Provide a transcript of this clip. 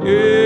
Yeah.